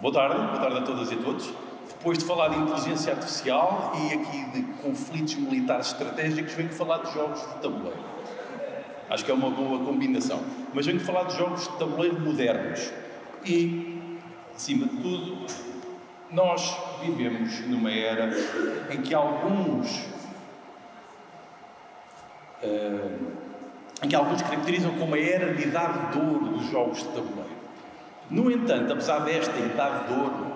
Boa tarde, boa tarde a todas e a todos. Depois de falar de inteligência artificial e aqui de conflitos militares estratégicos, venho falar de jogos de tabuleiro. Acho que é uma boa combinação. Mas venho falar de jogos de tabuleiro modernos. E, acima de tudo, nós vivemos numa era em que alguns. Uh, em que alguns caracterizam como a era de idade de ouro dos jogos de tabuleiro. No entanto, apesar desta idade de ouro,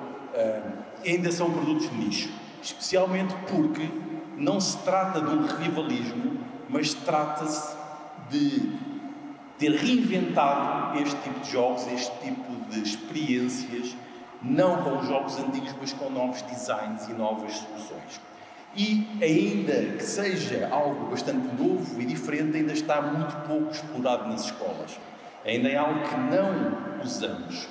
ainda são produtos de nicho, especialmente porque não se trata de um revivalismo, mas trata-se de ter reinventado este tipo de jogos, este tipo de experiências, não com os jogos antigos, mas com novos designs e novas soluções. E ainda que seja algo bastante novo e diferente, ainda está muito pouco explorado nas escolas. Ainda é algo que não usamos.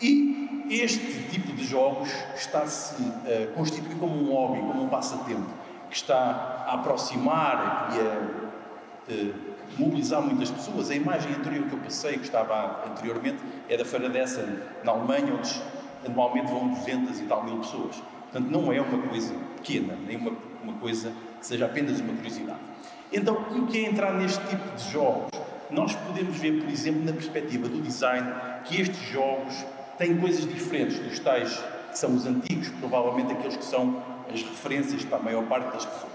E este tipo de jogos está-se a constituir como um hobby, como um passatempo, que está a aproximar e a, a mobilizar muitas pessoas. A imagem anterior que eu passei, que estava anteriormente, é da Feira dessa, na Alemanha, onde anualmente vão 200 e tal mil pessoas. Portanto, não é uma coisa pequena, nem uma, uma coisa que seja apenas uma curiosidade. Então, o que é entrar neste tipo de jogos? Nós podemos ver, por exemplo, na perspectiva do design, que estes jogos têm coisas diferentes dos tais que são os antigos, provavelmente aqueles que são as referências para a maior parte das pessoas.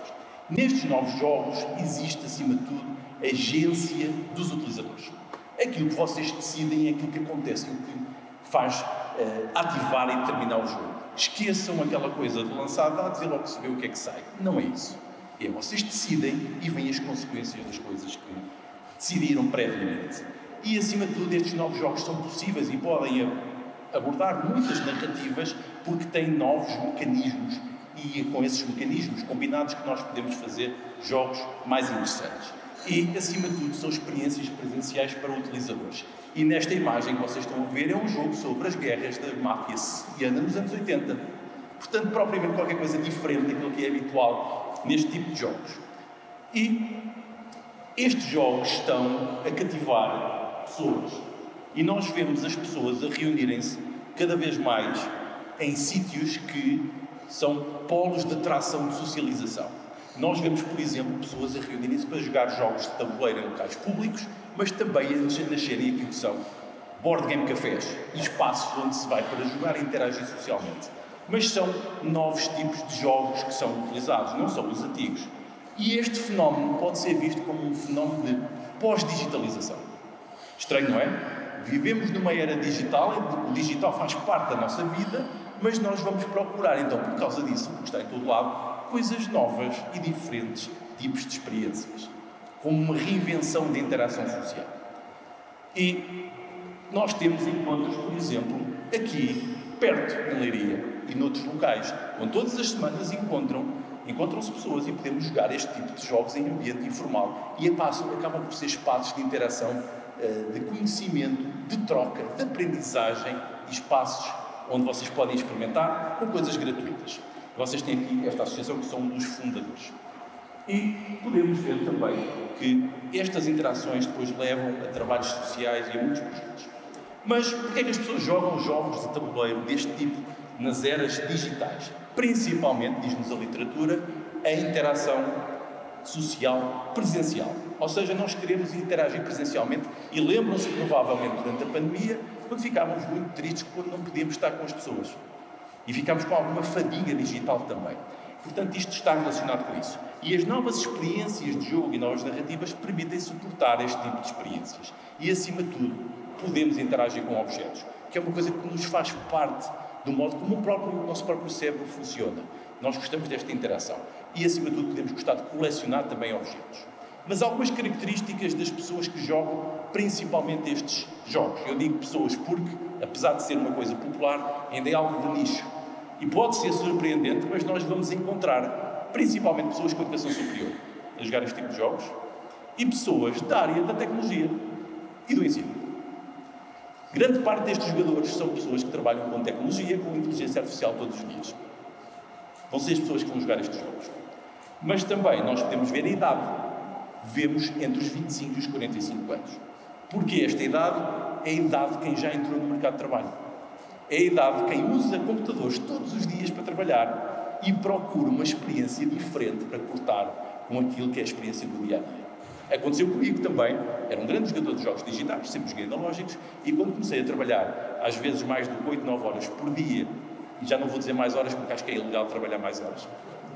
Nestes novos jogos existe, acima de tudo, a agência dos utilizadores. Aquilo que vocês decidem é aquilo que acontece, o que faz uh, ativar e terminar o jogo. Esqueçam aquela coisa de lançar dados e logo se vê o que é que sai. Não é isso. É vocês decidem e vêm as consequências das coisas que decidiram previamente. E acima de tudo, estes novos jogos são possíveis e podem abordar muitas narrativas porque têm novos mecanismos e com esses mecanismos combinados que nós podemos fazer jogos mais interessantes. E, acima de tudo, são experiências presenciais para utilizadores. E nesta imagem que vocês estão a ver é um jogo sobre as guerras da máfia siciliana nos anos 80. Portanto, propriamente qualquer coisa diferente daquilo que é habitual neste tipo de jogos. E estes jogos estão a cativar pessoas. E nós vemos as pessoas a reunirem-se cada vez mais em sítios que são polos de atração de socialização. Nós vemos, por exemplo, pessoas a reunirem-se para jogar jogos de tabuleiro em locais públicos, mas também a nascerem aquilo que são board game cafés e espaços onde se vai para jogar e interagir socialmente. Mas são novos tipos de jogos que são utilizados, não são os antigos. E este fenómeno pode ser visto como um fenómeno de pós-digitalização. Estranho, não é? Vivemos numa era digital, o digital faz parte da nossa vida, mas nós vamos procurar, então, por causa disso, porque está em todo lado, coisas novas e diferentes tipos de experiências, como uma reinvenção de interação social. E nós temos encontros, por exemplo, aqui, perto, em Leiria, e noutros locais, onde todas as semanas encontram encontram-se pessoas e podemos jogar este tipo de jogos em ambiente informal. E acabam por ser espaços de interação, eh, de conhecimento, de troca, de aprendizagem e espaços onde vocês podem experimentar com coisas gratuitas. Vocês têm aqui esta associação que são um dos fundadores. E podemos ver também que estas interações depois levam a trabalhos sociais e a muitos projetos. Mas porquê é que as pessoas jogam jogos de tabuleiro deste tipo nas eras digitais? Principalmente, diz-nos a literatura, a interação social presencial. Ou seja, nós queremos interagir presencialmente e lembram-se provavelmente durante a pandemia, quando ficávamos muito tristes quando não podíamos estar com as pessoas. E ficámos com alguma fadiga digital também. Portanto, isto está relacionado com isso. E as novas experiências de jogo e novas narrativas permitem suportar este tipo de experiências. E, acima de tudo, podemos interagir com objetos, que é uma coisa que nos faz parte do modo como o, próprio, o nosso próprio cérebro funciona. Nós gostamos desta interação. E, acima de tudo, podemos gostar de colecionar também objetos. Mas algumas características das pessoas que jogam, principalmente estes jogos. Eu digo pessoas porque, apesar de ser uma coisa popular, ainda é algo de nicho. E pode ser surpreendente, mas nós vamos encontrar, principalmente pessoas com educação superior, a jogar este tipo de jogos, e pessoas da área da tecnologia e do ensino. Grande parte destes jogadores são pessoas que trabalham com tecnologia, com inteligência artificial todos os dias. Vão ser as pessoas que vão jogar estes jogos. Mas também nós podemos ver a idade. Vemos entre os 25 e os 45 anos. Porque esta idade é a idade de quem já entrou no mercado de trabalho. É a idade de quem usa computadores todos os dias para trabalhar e procura uma experiência diferente para cortar com aquilo que é a experiência do dia a dia. Aconteceu comigo também, era um grande jogador de jogos digitais, sempre joguei analógicos, e quando comecei a trabalhar, às vezes mais de 8, 9 horas por dia, e já não vou dizer mais horas porque acho que é ilegal trabalhar mais horas,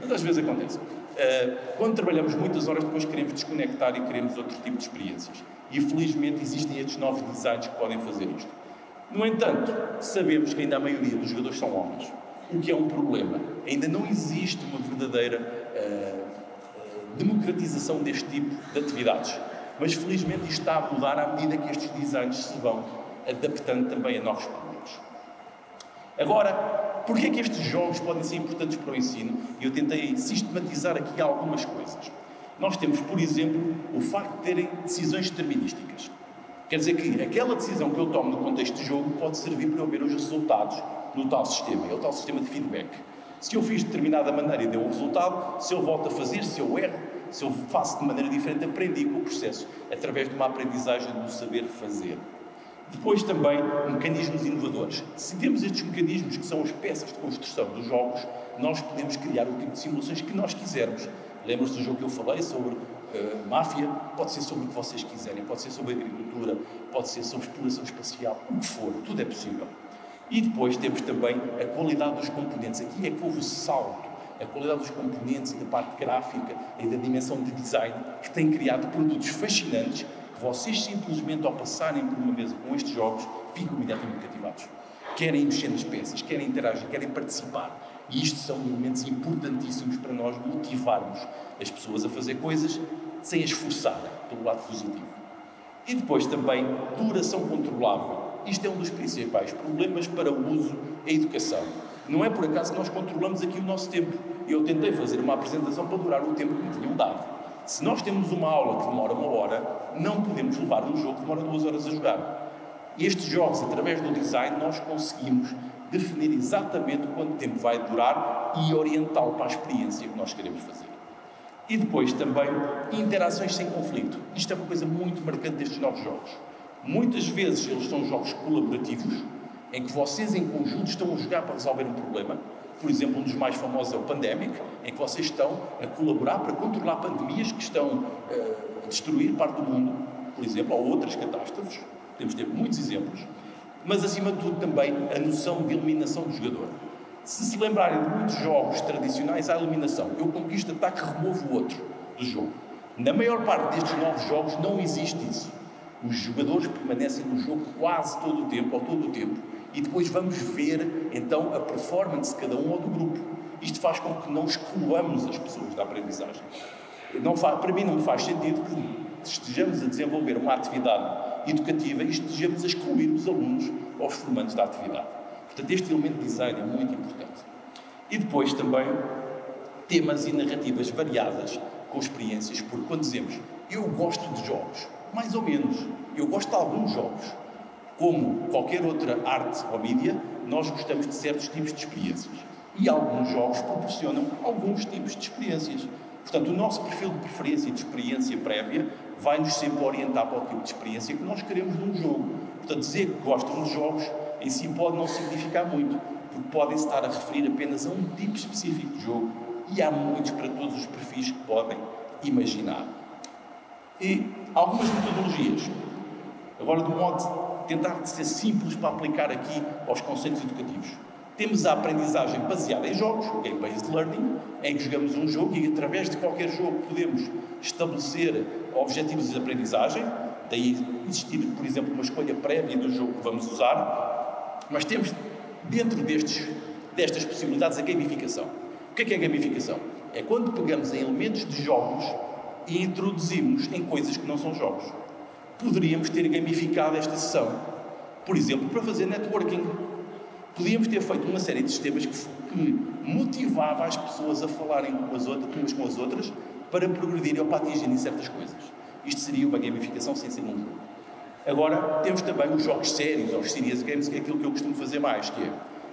mas às vezes acontece. Uh, quando trabalhamos muitas horas, depois queremos desconectar e queremos outro tipo de experiências. E felizmente existem estes novos designs que podem fazer isto. No entanto, sabemos que ainda a maioria dos jogadores são homens, o que é um problema. Ainda não existe uma verdadeira uh, democratização deste tipo de atividades. Mas felizmente isto está a mudar à medida que estes designs se vão adaptando também a novos problemas. Agora, porquê é que estes jogos podem ser importantes para o ensino? Eu tentei sistematizar aqui algumas coisas. Nós temos, por exemplo, o facto de terem decisões determinísticas. Quer dizer que aquela decisão que eu tomo no contexto de jogo pode servir para eu ver os resultados no tal sistema, é o tal sistema de feedback. Se eu fiz de determinada maneira e deu um resultado, se eu volto a fazer, se eu erro, se eu faço de maneira diferente, aprendi com o processo, através de uma aprendizagem do saber fazer. Depois também mecanismos inovadores. Se temos estes mecanismos que são as peças de construção dos jogos, nós podemos criar o tipo de simulações que nós quisermos. Lembram-se do jogo que eu falei sobre uh, máfia? Pode ser sobre o que vocês quiserem, pode ser sobre agricultura, pode ser sobre exploração espacial, o que for, tudo é possível. E depois temos também a qualidade dos componentes. Aqui é que houve o salto. A qualidade dos componentes e da parte gráfica e da dimensão de design que tem criado produtos fascinantes que vocês simplesmente ao passarem por uma mesa com estes jogos ficam imediatamente cativados. Querem mexer nas peças, querem interagir, querem participar. E isto são elementos importantíssimos para nós motivarmos as pessoas a fazer coisas sem as forçar pelo lado positivo. E depois também duração controlável isto é um dos principais problemas para o uso em educação. Não é por acaso que nós controlamos aqui o nosso tempo. Eu tentei fazer uma apresentação para durar o tempo que me tinham dado. Se nós temos uma aula que demora uma hora, não podemos levar um jogo que demora duas horas a jogar. Estes jogos, através do design, nós conseguimos definir exatamente quanto tempo vai durar e orientá-lo para a experiência que nós queremos fazer. E depois também interações sem conflito. Isto é uma coisa muito marcante destes novos jogos. Muitas vezes eles são jogos colaborativos, em que vocês em conjunto estão a jogar para resolver um problema. Por exemplo, um dos mais famosos é o Pandemic, em que vocês estão a colaborar para controlar pandemias que estão uh, a destruir parte do mundo, por exemplo, ou outras catástrofes. Temos ter muitos exemplos. Mas, acima de tudo, também a noção de eliminação do jogador. Se se lembrarem de muitos jogos tradicionais, há eliminação. Eu conquisto ataque, removo o outro do jogo. Na maior parte destes novos jogos não existe isso. Os jogadores permanecem no jogo quase todo o tempo, ou todo o tempo, e depois vamos ver então a performance de cada um ou do grupo. Isto faz com que não excluamos as pessoas da aprendizagem. Não faz, para mim não faz sentido que estejamos a desenvolver uma atividade educativa e estejamos a excluir os alunos ou os formandos da atividade. Portanto, este elemento de design é muito importante. E depois também temas e narrativas variadas com experiências, porque quando dizemos eu gosto de jogos, mais ou menos. Eu gosto de alguns jogos. Como qualquer outra arte ou mídia, nós gostamos de certos tipos de experiências. E alguns jogos proporcionam alguns tipos de experiências. Portanto, o nosso perfil de preferência e de experiência prévia vai-nos sempre orientar para o tipo de experiência que nós queremos num jogo. Portanto, dizer que gostam de jogos em si pode não significar muito, porque podem estar a referir apenas a um tipo específico de jogo. E há muitos para todos os perfis que podem imaginar. E algumas metodologias, agora de modo de tentar ser simples para aplicar aqui aos conceitos educativos. Temos a aprendizagem baseada em jogos, o Game-Based Learning, em que jogamos um jogo e através de qualquer jogo podemos estabelecer objetivos de aprendizagem, daí existir, por exemplo, uma escolha prévia do jogo que vamos usar, mas temos dentro destes, destas possibilidades a gamificação. O que é, que é gamificação? É quando pegamos em elementos de jogos e introduzimos em coisas que não são jogos. Poderíamos ter gamificado esta sessão, por exemplo, para fazer networking. Podíamos ter feito uma série de sistemas que, que motivava as pessoas a falarem umas, outras, umas com as outras para progredirem ou para atingirem certas coisas. Isto seria uma gamificação sem ser um jogo. Agora, temos também os jogos sérios, ou os serious games, que é aquilo que eu costumo fazer mais, que é,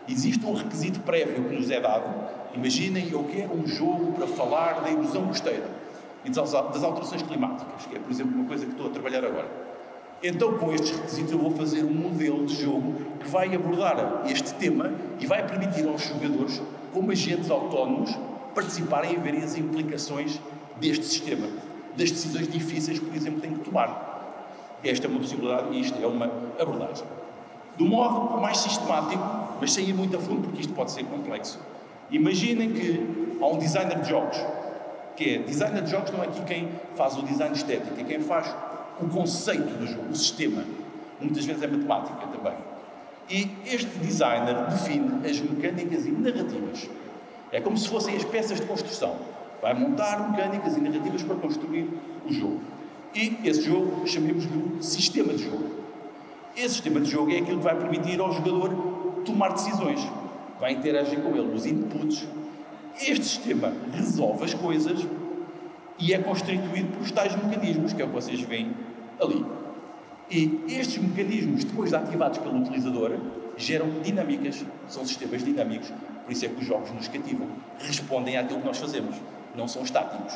existe um requisito prévio que nos é dado. Imaginem, eu quero um jogo para falar da erosão costeira e das alterações climáticas, que é, por exemplo, uma coisa que estou a trabalhar agora. Então, com estes requisitos, eu vou fazer um modelo de jogo que vai abordar este tema e vai permitir aos jogadores, como agentes autónomos, participarem e verem as implicações deste sistema, das decisões difíceis, por exemplo, que têm que tomar. Esta é uma possibilidade e isto é uma abordagem. Do modo mais sistemático, mas sem ir muito a fundo, porque isto pode ser complexo. Imaginem que há um designer de jogos, que é designer de jogos não é aqui quem faz o design estético, é quem faz o conceito do jogo, o sistema. Muitas vezes é matemática também. E este designer define as mecânicas e narrativas. É como se fossem as peças de construção. Vai montar mecânicas e narrativas para construir o jogo. E esse jogo chamemos-lhe sistema de jogo. Esse sistema de jogo é aquilo que vai permitir ao jogador tomar decisões. Vai interagir com ele, os inputs. Este sistema resolve as coisas e é constituído por tais mecanismos, que é o que vocês veem ali. E estes mecanismos, depois de ativados pelo utilizador, geram dinâmicas, são sistemas dinâmicos, por isso é que os jogos nos cativam, respondem àquilo que nós fazemos, não são estáticos.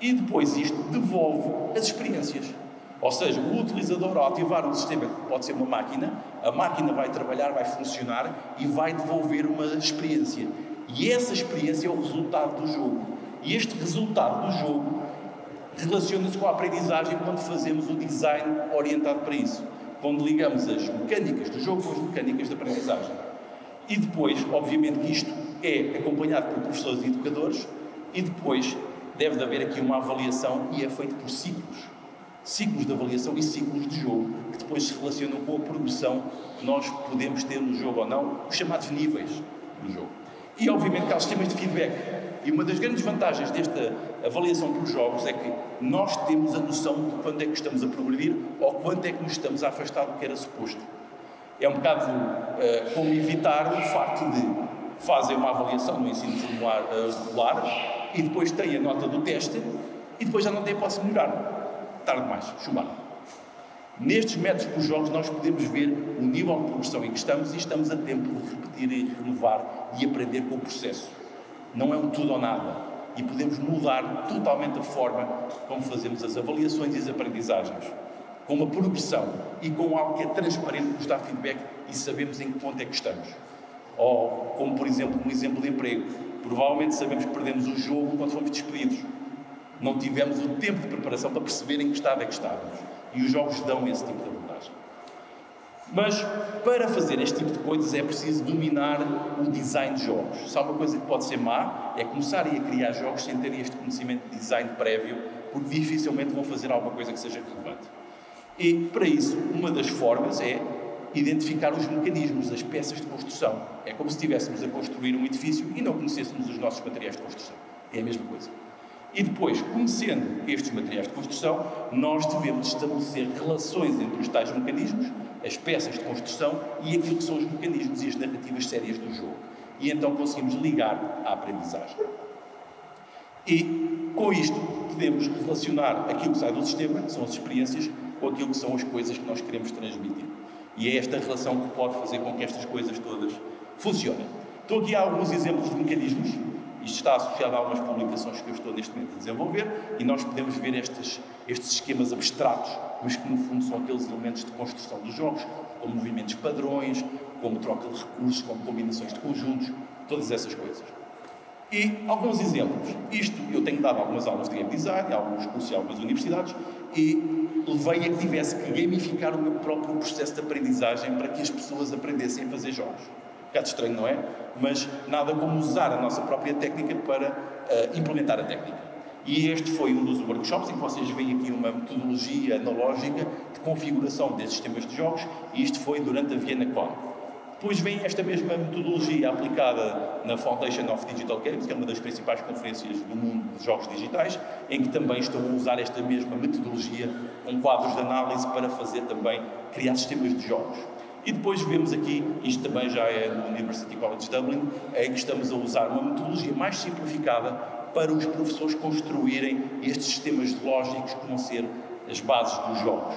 E depois isto devolve as experiências. Ou seja, o utilizador, ao ativar um sistema que pode ser uma máquina, a máquina vai trabalhar, vai funcionar e vai devolver uma experiência. E essa experiência é o resultado do jogo. E este resultado do jogo relaciona-se com a aprendizagem quando fazemos o design orientado para isso. Quando ligamos as mecânicas do jogo com as mecânicas de aprendizagem. E depois, obviamente, que isto é acompanhado por professores e educadores, e depois deve de haver aqui uma avaliação e é feito por ciclos. Ciclos de avaliação e ciclos de jogo, que depois se relacionam com a progressão que nós podemos ter no jogo ou não, os chamados níveis do jogo. E, obviamente, há sistemas de feedback. E uma das grandes vantagens desta avaliação por jogos é que nós temos a noção de quanto é que estamos a progredir ou quanto é que nos estamos a afastar do que era suposto. É um bocado uh, como evitar o facto de fazer uma avaliação no ensino formular, uh, regular e depois têm a nota do teste e depois já não têm posso melhorar. Tarde demais, chumbar. Nestes métodos por jogos nós podemos ver o nível de progressão em que estamos e estamos a tempo de repetir e renovar e aprender com o processo. Não é um tudo ou nada. E podemos mudar totalmente a forma como fazemos as avaliações e as aprendizagens. Com uma progressão e com algo que é transparente, nos dá feedback e sabemos em que ponto é que estamos. Ou, como por exemplo, um exemplo de emprego. Provavelmente sabemos que perdemos o jogo quando fomos despedidos. Não tivemos o tempo de preparação para perceber em que estado é que estávamos. E os jogos dão esse tipo de abordagem. Mas para fazer este tipo de coisas é preciso dominar o design de jogos. Se há uma coisa que pode ser má, é começarem a criar jogos sem terem este conhecimento de design prévio, porque dificilmente vão fazer alguma coisa que seja relevante. E para isso, uma das formas é identificar os mecanismos, as peças de construção. É como se estivéssemos a construir um edifício e não conhecêssemos os nossos materiais de construção. É a mesma coisa. E depois, conhecendo estes materiais de construção, nós devemos estabelecer relações entre os tais mecanismos, as peças de construção e aquilo que são os mecanismos e as narrativas sérias do jogo. E então conseguimos ligar à aprendizagem. E com isto podemos relacionar aquilo que sai do sistema, que são as experiências, com aquilo que são as coisas que nós queremos transmitir. E é esta relação que pode fazer com que estas coisas todas funcionem. Estou aqui a alguns exemplos de mecanismos isto está associado a algumas publicações que eu estou neste momento a desenvolver e nós podemos ver estes, estes esquemas abstratos, mas que no fundo são aqueles elementos de construção dos jogos, como movimentos padrões, como troca de recursos, como combinações de conjuntos, todas essas coisas. E alguns exemplos. Isto, eu tenho dado algumas aulas de game design, alguns cursos em algumas universidades, e levei a que tivesse que gamificar o meu próprio processo de aprendizagem para que as pessoas aprendessem a fazer jogos. Um bocado estranho, não é? Mas nada como usar a nossa própria técnica para uh, implementar a técnica. E este foi um dos workshops em que vocês veem aqui uma metodologia analógica de configuração desses sistemas de jogos, e isto foi durante a Vienna Con. Depois vem esta mesma metodologia aplicada na Foundation of Digital Games, que é uma das principais conferências do mundo de jogos digitais, em que também estão a usar esta mesma metodologia com quadros de análise para fazer também, criar sistemas de jogos. E depois vemos aqui, isto também já é no University College Dublin, é que estamos a usar uma metodologia mais simplificada para os professores construírem estes sistemas lógicos que vão ser as bases dos jogos.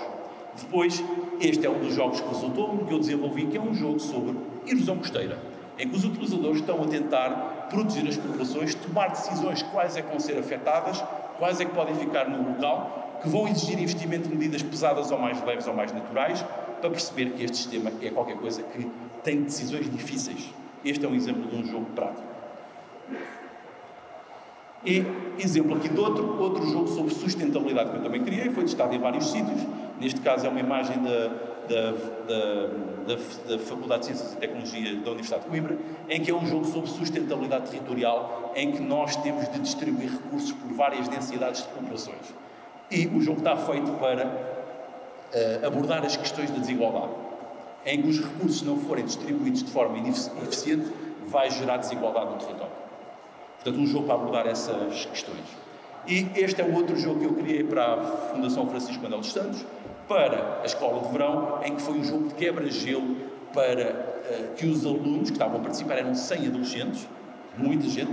Depois, este é um dos jogos que resultou, que eu desenvolvi, que é um jogo sobre erosão costeira, em que os utilizadores estão a tentar proteger as populações, tomar decisões quais é que vão ser afetadas, quais é que podem ficar no local que vão exigir investimento de medidas pesadas ou mais leves ou mais naturais, para perceber que este sistema é qualquer coisa que tem decisões difíceis. Este é um exemplo de um jogo prático. E exemplo aqui de outro, outro jogo sobre sustentabilidade que eu também criei, foi testado em vários sítios. Neste caso é uma imagem da, da, da, da, da Faculdade de Ciências e Tecnologia da Universidade de Coimbra, em que é um jogo sobre sustentabilidade territorial, em que nós temos de distribuir recursos por várias densidades de populações. E o jogo está feito para uh, abordar as questões da desigualdade, em que os recursos não forem distribuídos de forma eficiente, vai gerar desigualdade no território. Portanto, um jogo para abordar essas questões. E este é o outro jogo que eu criei para a Fundação Francisco Manuel dos Santos, para a Escola de Verão, em que foi um jogo de quebra-gelo para uh, que os alunos que estavam a participar, eram 100 adolescentes, muita gente,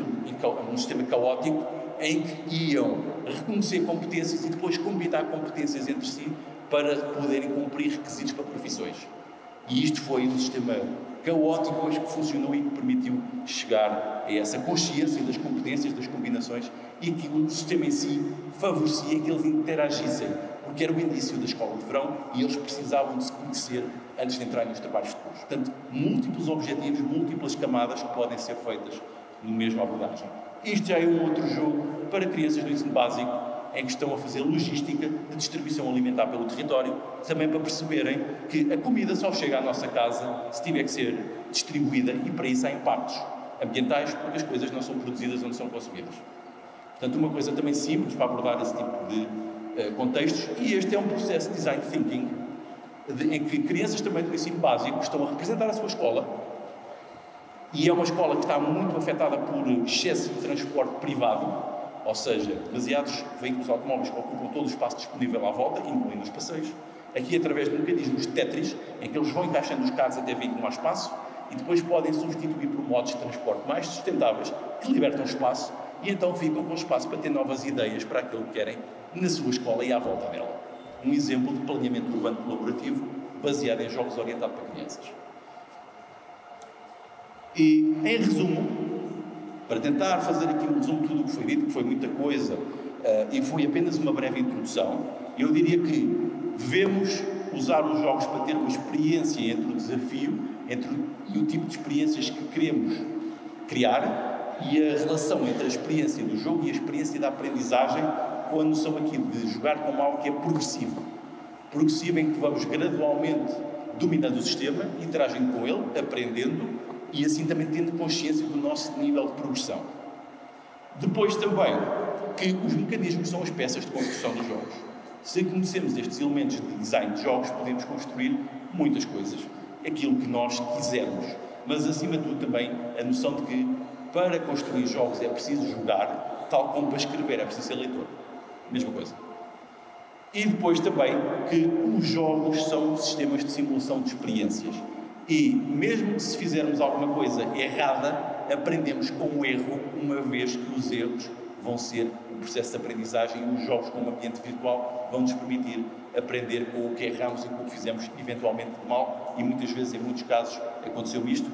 um sistema caótico, em que iam reconhecer competências e depois combinar competências entre si para poderem cumprir requisitos para profissões. E isto foi um sistema caótico, mas que funcionou e que permitiu chegar a essa consciência das competências, das combinações e que o sistema em si favorecia que eles interagissem, porque era o início da escola de verão e eles precisavam de se conhecer antes de entrarem nos trabalhos de curso. Portanto, múltiplos objetivos, múltiplas camadas que podem ser feitas no mesmo abordagem. Isto já é um outro jogo para crianças do ensino básico em que estão a fazer logística de distribuição alimentar pelo território, também para perceberem que a comida só chega à nossa casa se tiver que ser distribuída e para isso há impactos ambientais, porque as coisas não são produzidas onde são consumidas. Portanto, uma coisa também simples para abordar esse tipo de uh, contextos, e este é um processo de design thinking de, em que crianças também do ensino básico estão a representar a sua escola, e é uma escola que está muito afetada por excesso de transporte privado, ou seja, demasiados veículos automóveis ocupam todo o espaço disponível à volta, incluindo os passeios, aqui através de mecanismos de Tetris, em que eles vão encaixando os carros até vir com mais espaço e depois podem substituir por modos de transporte mais sustentáveis que libertam espaço e então ficam com espaço para ter novas ideias para aquilo que querem na sua escola e à volta dela. Um exemplo de planeamento urbano colaborativo baseado em jogos orientados para crianças. E, em resumo, para tentar fazer aqui um resumo de tudo o que foi dito, que foi muita coisa, uh, e foi apenas uma breve introdução, eu diria que devemos usar os jogos para ter uma experiência entre o desafio entre, e o tipo de experiências que queremos criar e a relação entre a experiência do jogo e a experiência da aprendizagem com a noção aqui de jogar com algo que é progressivo. Progressivo em que vamos gradualmente dominando o sistema, interagindo com ele, aprendendo e assim também tendo consciência do nosso nível de progressão. Depois também que os mecanismos são as peças de construção dos jogos. Se conhecemos estes elementos de design de jogos, podemos construir muitas coisas, aquilo que nós quisermos. Mas acima de tudo também a noção de que para construir jogos é preciso jogar, tal como para escrever é preciso ser leitor. Mesma coisa. E depois também que os jogos são sistemas de simulação de experiências e mesmo se fizermos alguma coisa errada, aprendemos com o erro, uma vez que os erros vão ser o processo de aprendizagem e os jogos com o ambiente virtual vão nos permitir aprender com o que erramos e com o que fizemos eventualmente de mal e muitas vezes, em muitos casos, aconteceu isto.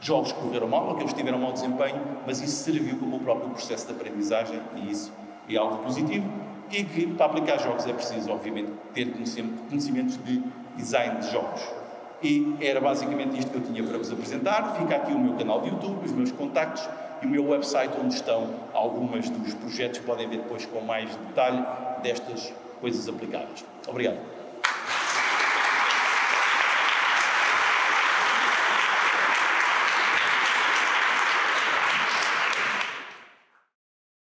Jogos correram mal, que eles tiveram mau desempenho, mas isso serviu como o próprio processo de aprendizagem e isso é algo positivo e que para aplicar jogos é preciso, obviamente, ter conhecimentos de design de jogos. E era basicamente isto que eu tinha para vos apresentar. Fica aqui o meu canal de YouTube, os meus contactos e o meu website onde estão algumas dos projetos. Podem ver depois com mais detalhe destas coisas aplicadas. Obrigado.